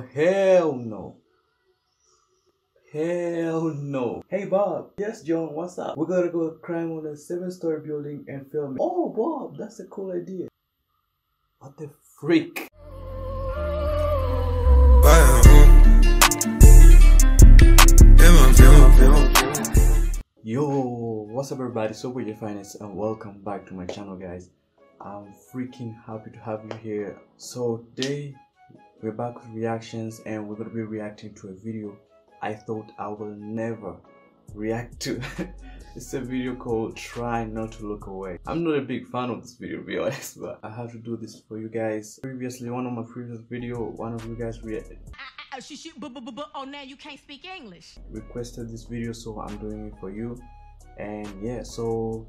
Hell no. Hell no. Hey, Bob. Yes, John, what's up? We're gonna go climb on a seven story building and film it. Oh, Bob, that's a cool idea. What the freak? Yo, what's up everybody? So with your finest and welcome back to my channel guys. I'm freaking happy to have you here. So today we're back with reactions and we're gonna be reacting to a video I thought I will never react to. it's a video called Try Not to Look Away. I'm not a big fan of this video to be honest, but I have to do this for you guys. Previously, one of my previous video, one of you guys reacted ah, ah, ah, she, she, bu- bu- bu- bu- oh, now you can't speak English. requested this video so i'm doing it for you and yeah so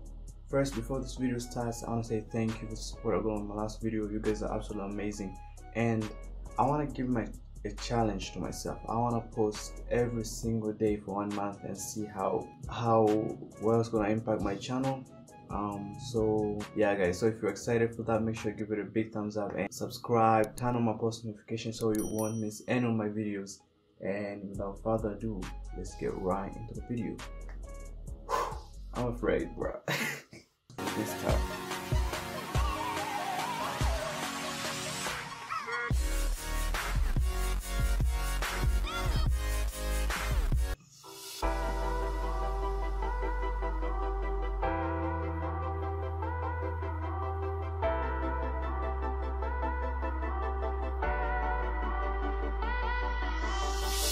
first before this video starts i want to say thank you for the support i got on my last video you guys are absolutely amazing and i want to give my a challenge to myself. I want to post every single day for one month and see how how well it's gonna impact my channel. Um so yeah guys so if you're excited for that make sure you give it a big thumbs up and subscribe. Turn on my post notifications so you won't miss any of my videos. And without further ado let's get right into the video. I'm afraid bro this time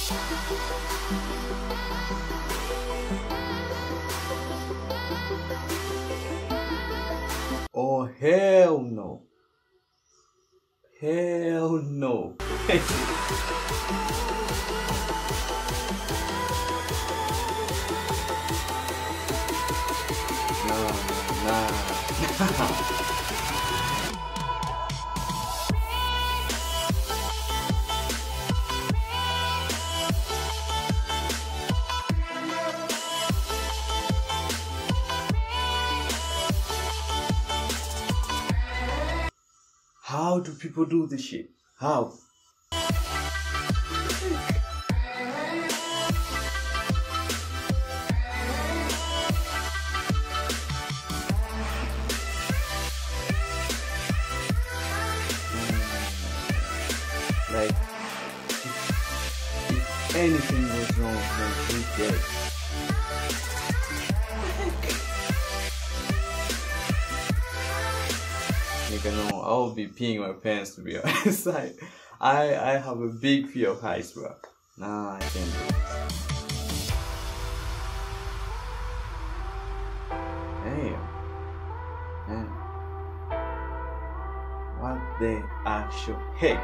Oh hell no. Hell no. nah, nah. do people do this shit? How? Like, if, anything goes wrong, then we dead. Nigga, no, I'll be peeing my pants to be honest. I, I, I have a big fear of heights, bro. Nah, I can't do it. What the actual heck?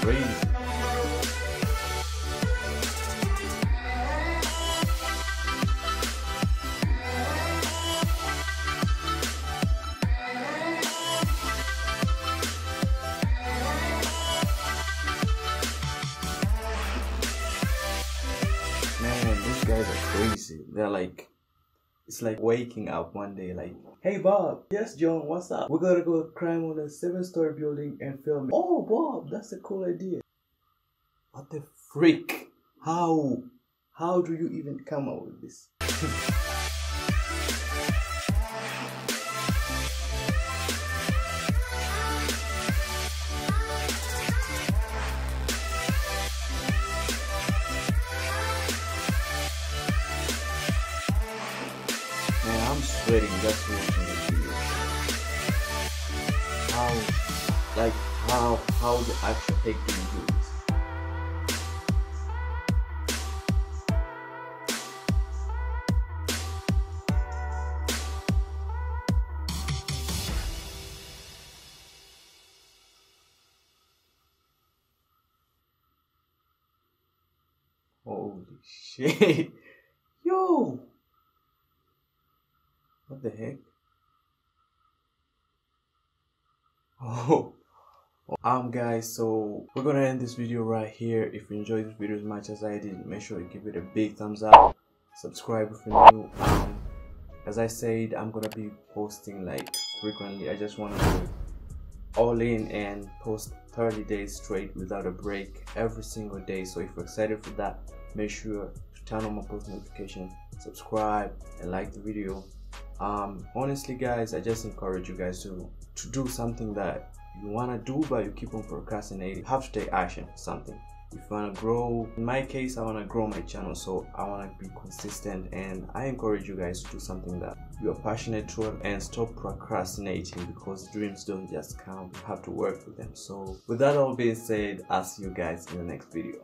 Crazy. Man, these guys are crazy. They're like, it's like waking up one day, like, hey Bob, yes John, what's up? We gotta go climb on a seven-story building and film it. Oh Bob, that's a cool idea. What the freak? How? How do you even come up with this? sweating, that's watching the video. How, like, how, how the actual egg gonna do this? Holy shit. Yo! What the heck? Oh. Um guys, so we're gonna end this video right here. If you enjoyed this video as much as I did, make sure you give it a big thumbs up. Subscribe if you're new. Um, as I said, I'm gonna be posting like frequently. I just want to go all in and post 30 days straight without a break every single day. So if you're excited for that, make sure to turn on my post notification, subscribe, and like the video. Um, honestly, guys, I just encourage you guys to to do something that you want to do but you keep on procrastinating. You have to take action something. If you want to grow in my case i want to grow my channel so i want to be consistent and i encourage you guys to do something that you are passionate toward and stop procrastinating because dreams don't just come you have to work for them. So with that all being said i'll see you guys in the next video